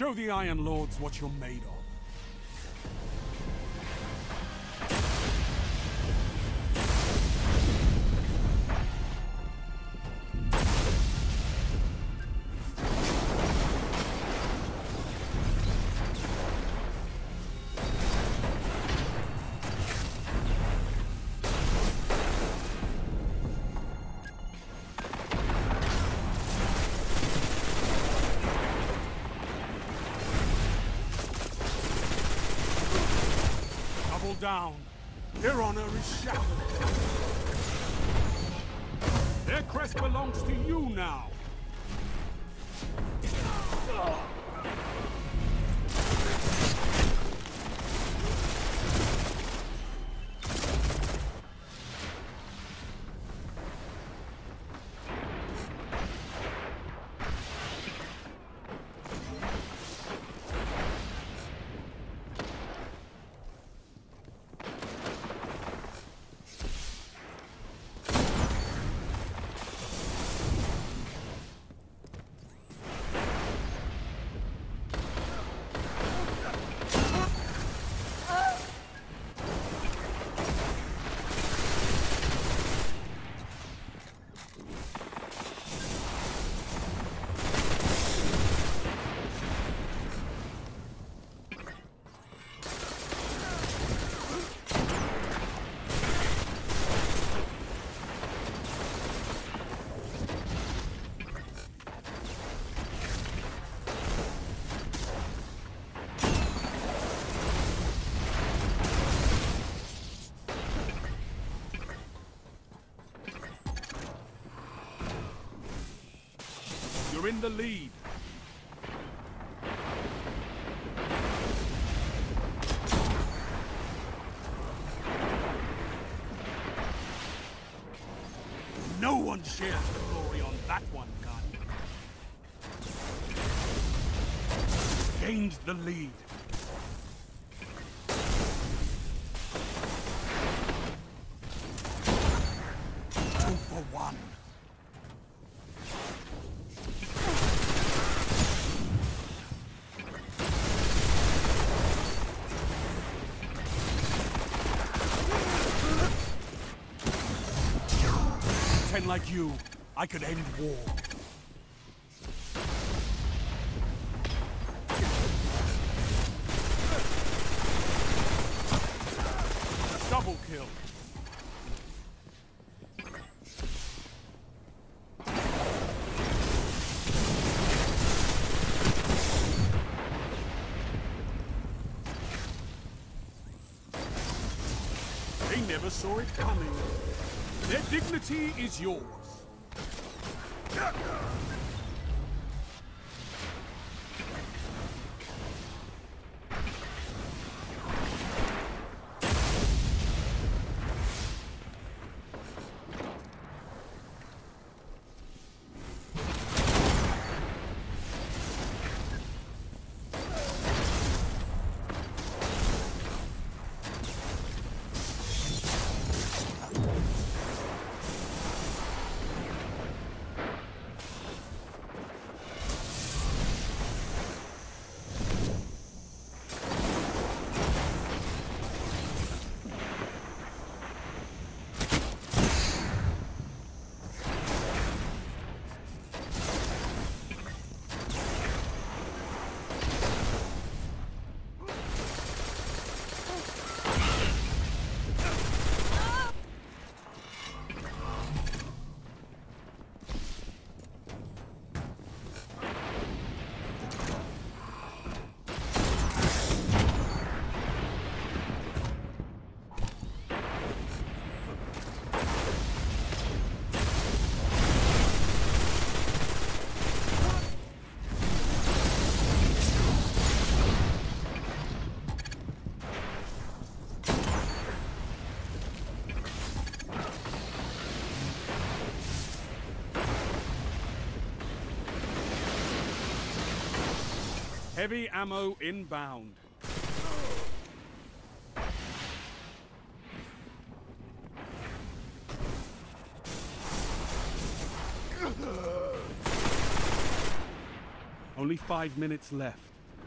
Show the Iron Lords what you're made of. Down. Their honor is shattered. Their crest belongs to you now. You're in the lead. No one shares the glory on that one, gun. Gained the lead. Like you, I could end war. Double kill. They never saw it coming. Their dignity is yours. Heavy ammo inbound. Only five minutes left.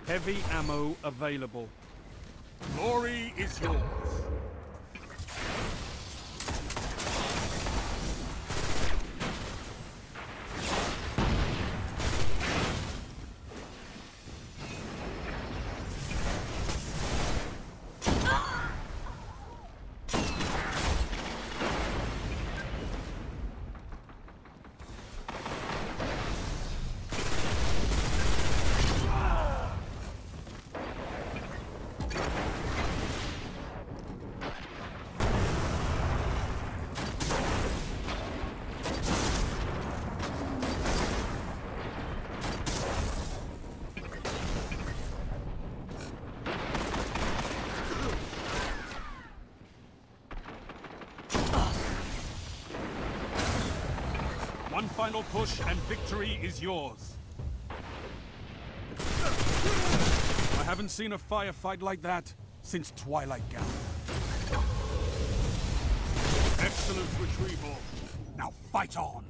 Heavy ammo available. Glory is yours. Final push and victory is yours. I haven't seen a firefight like that since Twilight Gap. Excellent retrieval. Now fight on.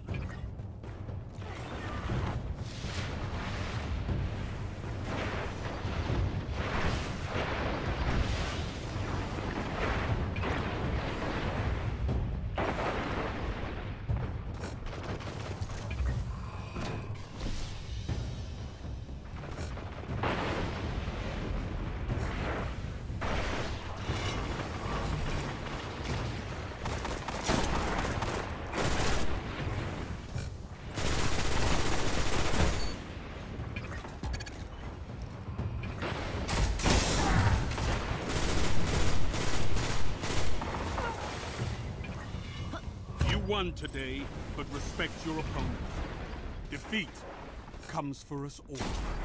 Won today, but respect your opponent. Defeat comes for us all.